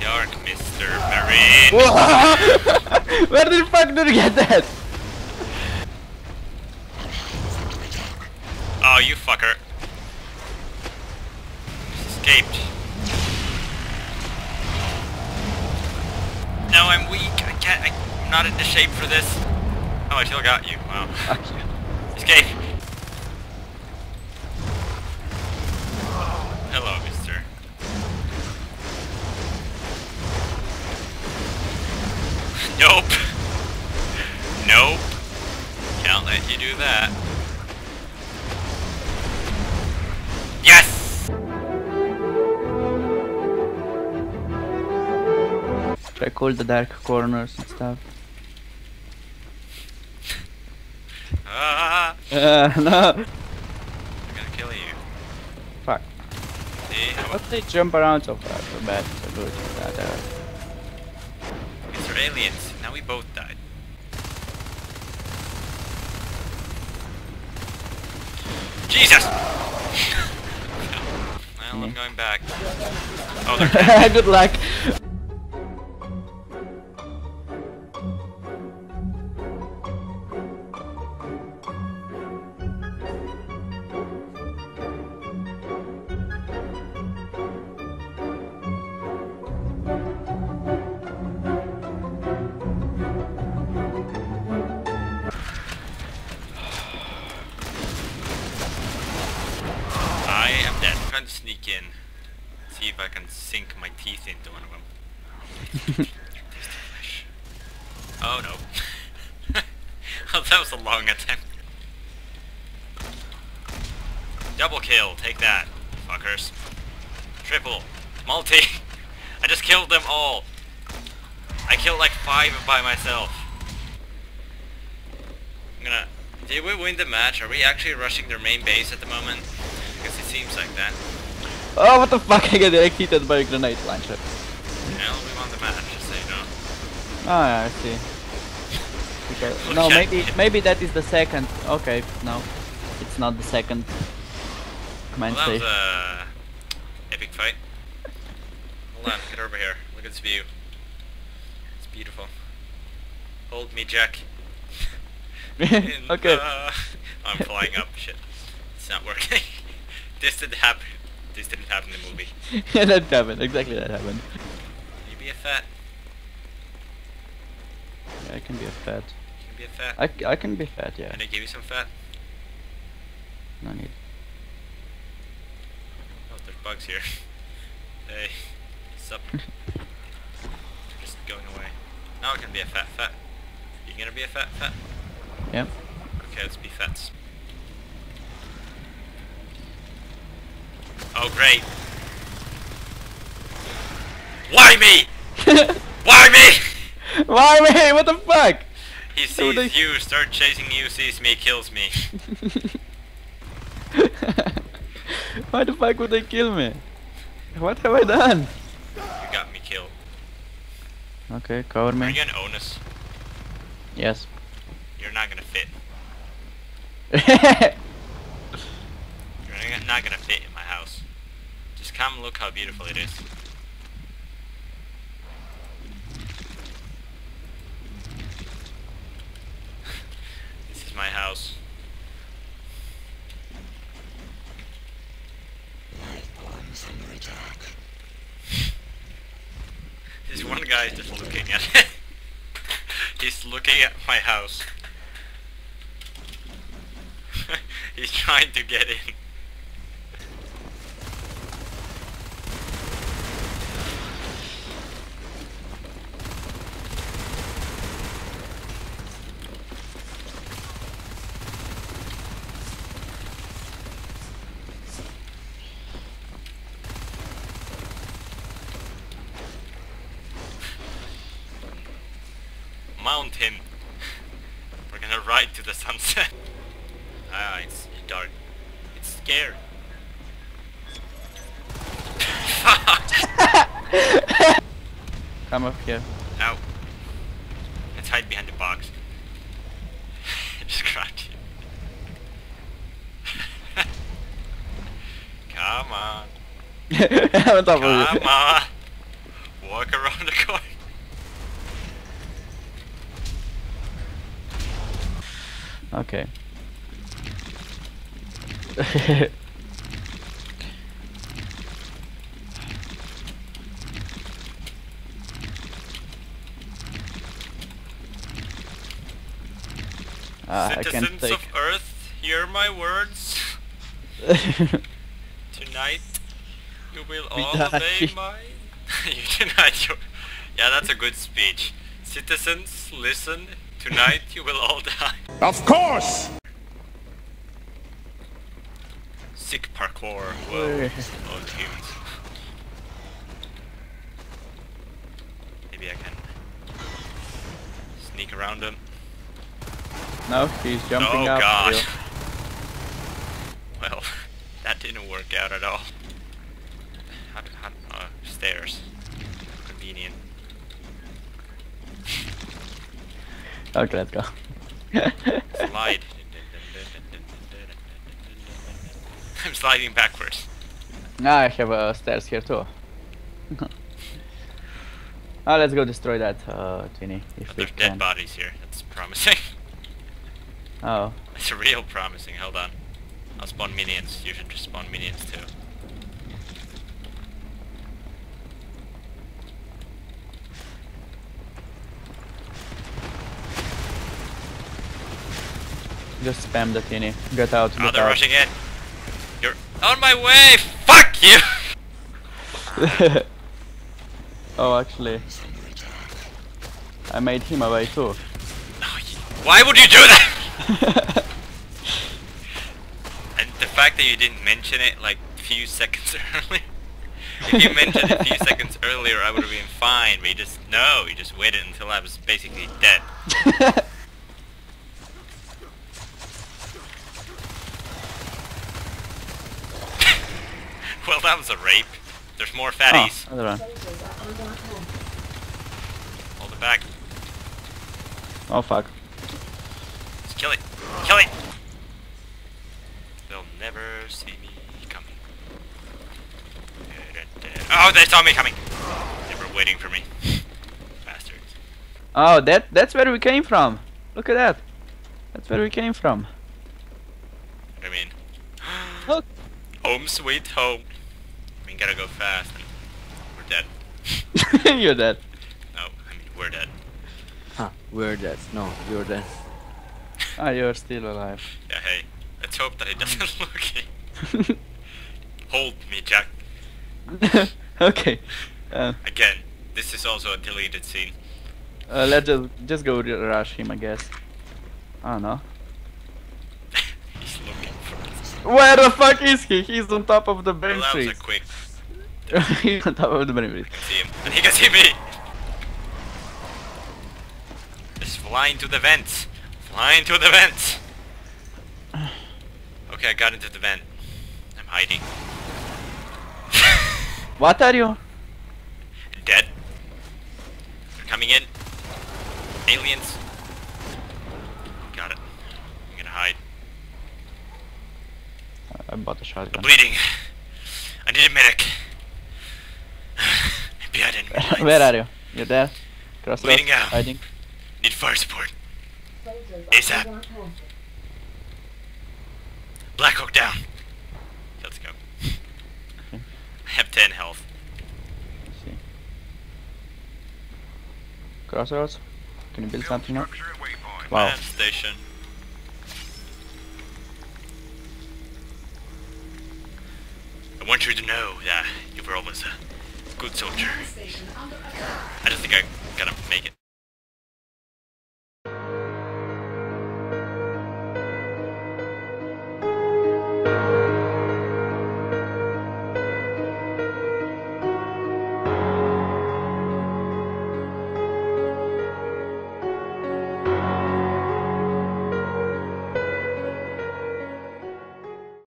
dark, Mr. Marine. Where the fuck did you get that? Oh, you fucker. Escaped. No, I'm weak. I can't. I, I'm not in the shape for this. Oh, I still got you. Wow. Escape. Hello, Nope. Nope. Can't let you do that. Yes! Check all the dark corners and stuff. Ah! Uh, no. I'm gonna kill you. Fuck. See? What they jump around so far? So bad, so good. Aliens. Now we both died. Jesus! well, I'm mm-hmm. going back. Oh, they're good luck. Teeth into one of them. Taste the flesh. Oh no. oh, that was a long attempt. Double kill, take that, fuckers. Triple, multi. I just killed them all. I killed like five by myself. I'm gonna. Did we win the match? Are we actually rushing their main base at the moment? Because it seems like that. Oh, what the fuck? I get electrocuted by a grenade launcher. Well, we won the match, just so you know. Oh yeah, I see. Because, no, maybe maybe that is the second. Okay, no, it's not the second. Command Well, that was a epic fight. Hold on, get over here. Look at this view. It's beautiful. Hold me, Jack. In okay. I'm flying up. Shit, it's not working. this didn't happen. This didn't happen in the movie. yeah, that happened. Exactly that happened. Can you be a fat? Yeah, I can be a fat. Can be a fat? I, I can be fat, yeah. Can I give you some fat? No need. Oh, there's bugs here. Hey, sup? Just going away. Now I can be a fat fat. You gonna be a fat fat? Yep. Okay, let's be fats. Oh, great. Why me? Why me? Why me? What the fuck? He sees they- you, start chasing you, sees me, kills me. Why the fuck would they kill me? What have I done? You got me killed. Okay, cover me. Are you gonna own us? Yes. You're not gonna fit. You're not gonna fit in my house. Just come look how beautiful it is. this is my house. This one guy is just looking at it. He's looking at my house. He's trying to get in. Mount him. We're gonna ride to the sunset. Ah, it's dark. It's scary. Fuck! Come up here. Ow. Let's hide behind the box. Just crouch. Come on. I'm on top of Come on. walk around the corner. Okay. Ah, I can't Citizens take. of Earth, hear my words. Tonight, you will We all die. obey my... you tonight, you... Yeah, that's a good speech. Citizens, listen. Tonight, you will all die. Of course! Sick parkour. Where? Whoa. Oh, humans. Maybe I can sneak around them. no, he's jumping oh up. god. Real. Well, that didn't work out at all. How, how, uh, stairs. Convenient. Okay, let's go. Slide. I'm sliding backwards. now I have uh, stairs here too. Ah, let's go destroy that, uh, Twinny, if But there's dead can. bodies here. That's promising. Oh, It's real promising. Hold on. I'll spawn minions. You should just spawn minions too. Just spam the Twinny. Eh? Get out, Oh, get they're out. rushing in. You're on my way. Fuck you. oh, actually, I made him away too. Why would you do that? And the fact that you didn't mention it like a few seconds earlier. If you mentioned it a few seconds earlier, I would have been fine. But you just no, you just waited until I was basically dead. Well, that was a rape. There's more fatties. oh, another one. Hold it back. Oh fuck. Just kill it. Kill it. They'll never see me coming. Oh, they saw me coming. They were waiting for me. Bastards. Oh, that that's where we came from. Look at that. That's where we came from. You mean? Look. Home sweet home. I mean, gotta go fast. And we're dead. You're dead. No, I mean, we're dead. Huh, we're dead. No, you're dead. Ah, you're still alive. Yeah, hey. Let's hope that it doesn't look it. Hold me, Jack. okay. Uh, Again, this is also a deleted scene. uh, let's just just go rush him, I guess. I don't know. He's looking for us. Where the fuck is he? He's on top of the Well, that was a quick. He's on top of the trees. see him. And he can see me! Just flying to the vents! Flying to the vents! Okay, I got into the vent. I'm hiding. What are you? Dead. They're coming in. Aliens. Got it. I'm gonna hide. I bought a I'm shotgun. bleeding. I need a medic. Maybe I didn't realize. Where are you? You're there? Crossroads? Bleeding out. Hiding? Need fire support. ASAP. Blackhawk down. Let's go. I have 10 health. See. Crossroads? Can you build something up? Wow. Station. I want you to know that you were always a good soldier. I don't think I'm gonna make it.